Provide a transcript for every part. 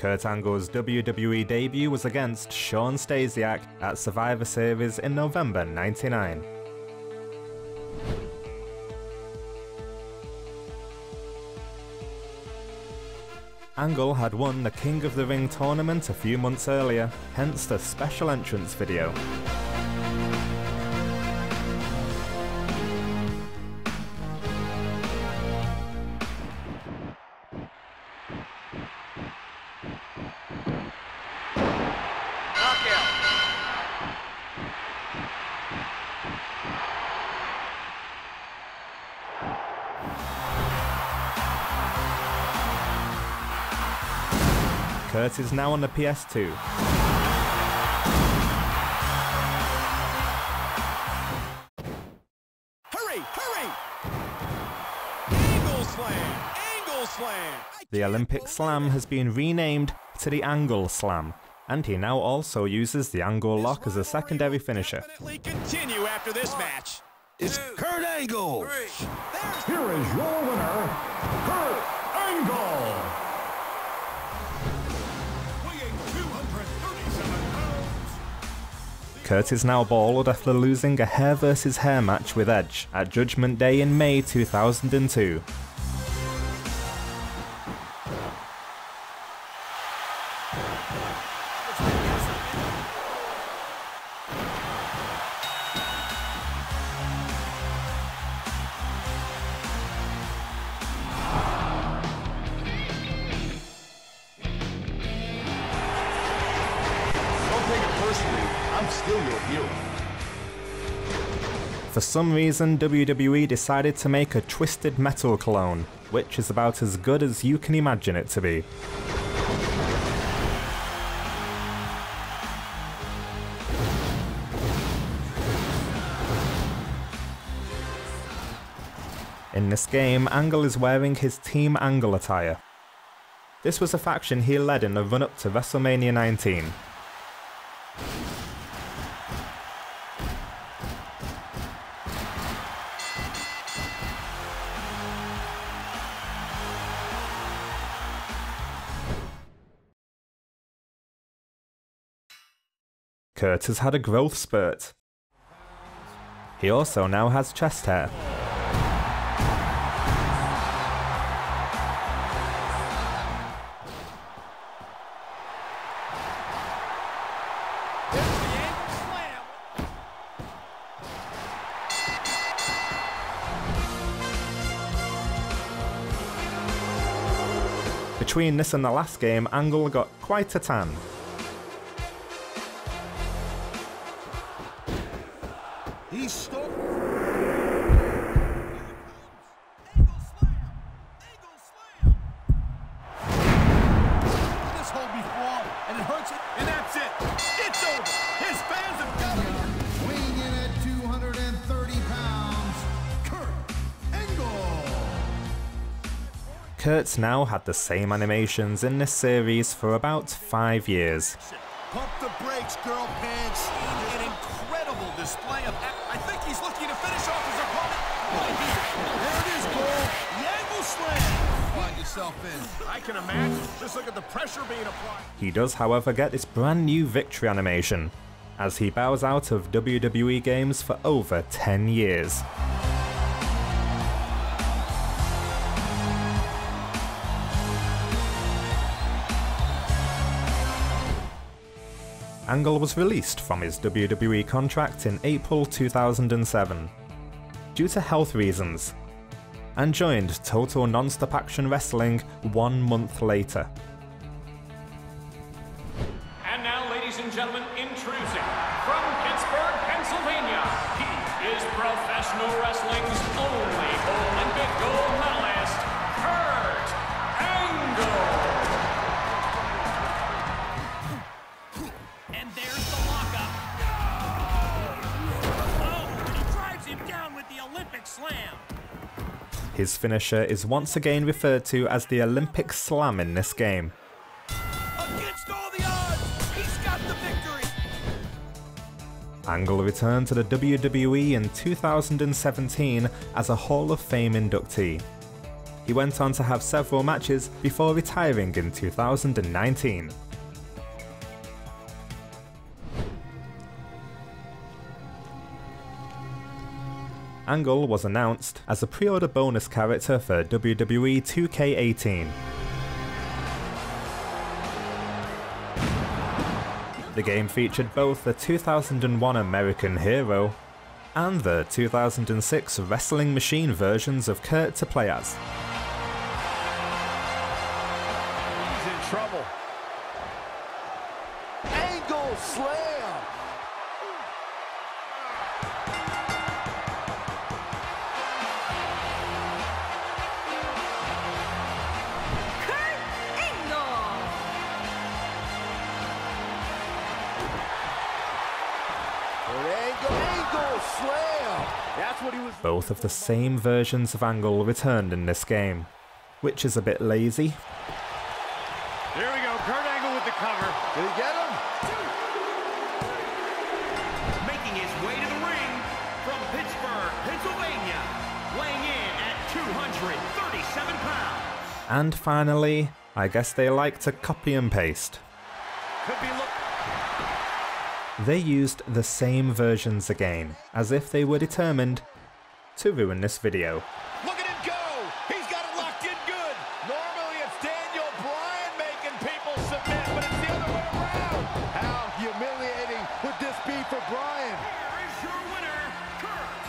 Kurt Angle's WWE debut was against Shawn Stasiak at Survivor Series in November 99. Angle had won the King of the Ring tournament a few months earlier, hence the special entrance video. Kurt is now on the PS2. Hurry, hurry! Angle slam! Angle slam! The Olympic Slam has been renamed to the Angle Slam, and he now also uses the Angle Lock as a secondary finisher. Continue after this match. It's Kurt Angle. Here is your winner, Kurt Angle. weighing 237 pounds. Kurt is now bald after losing a hair versus hair match with Edge at Judgment Day in May 2002. Still your hero. For some reason, WWE decided to make a Twisted Metal clone, which is about as good as you can imagine it to be. In this game, Angle is wearing his Team Angle attire. This was a faction he led in the run up to WrestleMania 19. Kurt has had a growth spurt. He also now has chest hair. Between this and the last game, Angle got quite a tan. He's stole. Angle slam. Angle slam. This hold before, and it hurts it, and that's it. It's over. His fans have got him. Weighing in at 230 pounds, Kurt Angle. Kurt's now had the same animations in this series for about 5 years. Pump the brakes, girl pants. An incredible display of. I think he's looking to finish off his opponent. Right here. There it is, Cole. The angle slam. Find yourself in. I can imagine. Just look at the pressure being applied. He does, however, get this brand new victory animation, as he bows out of WWE games for over 10 years. Angle was released from his WWE contract in April 2007 due to health reasons and joined Total Nonstop Action Wrestling one month later. His finisher is once again referred to as the Olympic Slam in this game. Against all the odds, he's got the victory. Angle returned to the WWE in 2017 as a Hall of Fame inductee. He went on to have several matches before retiring in 2019. Angle was announced as a pre-order bonus character for WWE 2K18. The game featured both the 2001 American Hero and the 2006 Wrestling Machine versions of Kurt to play as. Both of the same versions of Angle returned in this game, which is a bit lazy, There we go. Kurt Angle with the cover. Did he get him? Making his way to the ring from Pittsburgh, Pennsylvania, weighing in at 237 pounds. and finally, I guess they like to copy and paste. Could be. They used the same versions again, as if they were determined to ruin this video. Look at him go. He's got it locked in good. Normally it's Daniel Bryan making people submit, but it's the other way around. How humiliating would this be for Bryan? Here is your winner, Kurt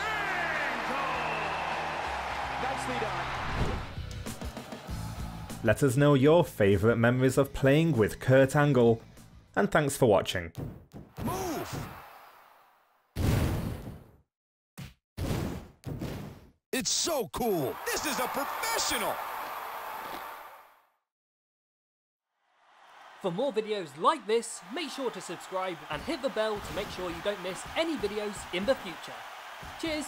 Angle. That's lead on. Let us know your favourite memories of playing with Kurt Angle, and thanks for watching. Move. It's so cool. This is a professional. For more videos like this, make sure to subscribe and hit the bell to make sure you don't miss any videos in the future. Cheers!